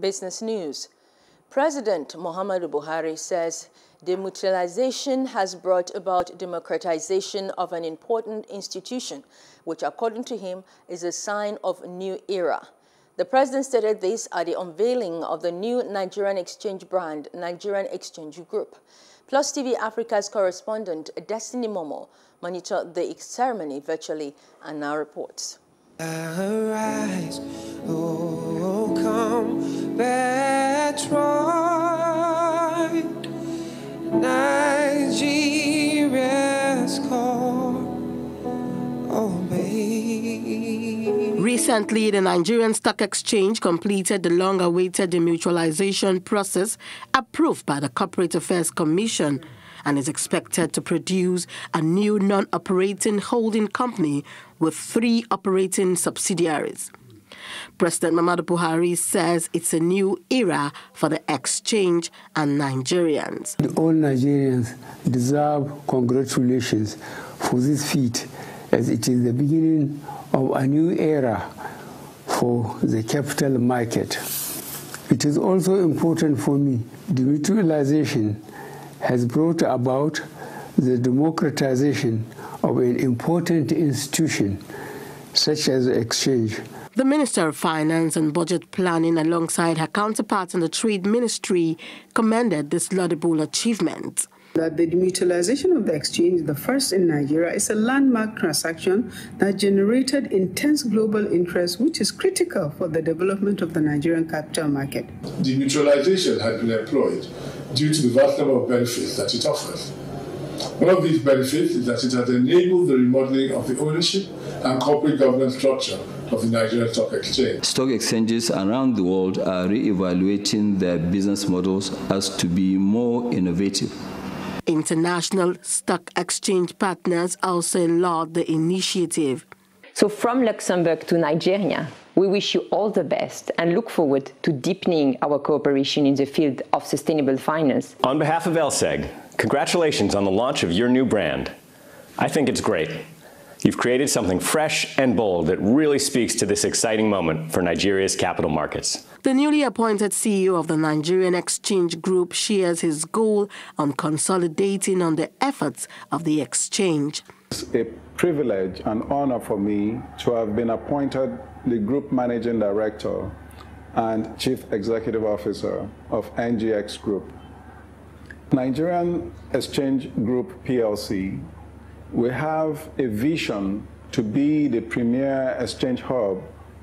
Business News. President Muhammadu Buhari says demutualization has brought about democratization of an important institution, which according to him is a sign of new era. The president stated this at the unveiling of the new Nigerian exchange brand, Nigerian Exchange Group. Plus TV Africa's correspondent, Destiny Momoh, monitored the ceremony virtually and now reports. Recently, the Nigerian Stock Exchange completed the long-awaited demutualization process approved by the Corporate Affairs Commission and is expected to produce a new non-operating holding company with three operating subsidiaries. President Muhammadu Buhari says it's a new era for the exchange and Nigerians. All Nigerians deserve congratulations for this feat as it is the beginning of a new era for the capital market. It is also important for me. Demutualization has brought about the democratization of an important institution such as the exchange. The Minister of Finance and Budget Planning, alongside her counterparts in the Trade Ministry, commended this laudable achievement. That the demutualization of the exchange, the first in Nigeria, is a landmark transaction that generated intense global interest, which is critical for the development of the Nigerian capital market. Demutualization had been employed due to the vast number of benefits that it offers. One of these benefits is that it has enabled the remodeling of the ownership and corporate governance structure of the Nigerian Stock Exchange. Stock exchanges around the world are re-evaluating their business models as to be more innovative. International stock exchange partners also laud the initiative. So from Luxembourg to Nigeria, we wish you all the best and look forward to deepening our cooperation in the field of sustainable finance. On behalf of LSEG, congratulations on the launch of your new brand. I think it's great. You've created something fresh and bold that really speaks to this exciting moment for Nigeria's capital markets. The newly appointed CEO of the Nigerian Exchange Group shares his goal on consolidating on the efforts of the exchange. It's a privilege and honor for me to have been appointed the Group Managing Director and Chief Executive Officer of NGX Group. Nigerian Exchange Group PLC we have a vision to be the premier exchange hub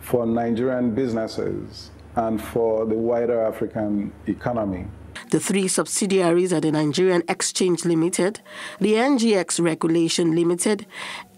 for Nigerian businesses and for the wider African economy. The three subsidiaries are the Nigerian Exchange Limited, the NGX Regulation Limited,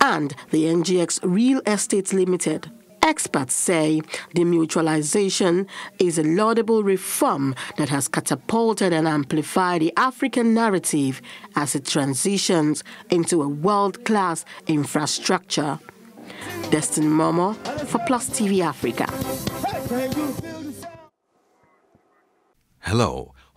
and the NGX Real Estate Limited. Experts say the demutualization is a laudable reform that has catapulted and amplified the African narrative as it transitions into a world class infrastructure. Destin Momoh for Plus TV Africa. Hello.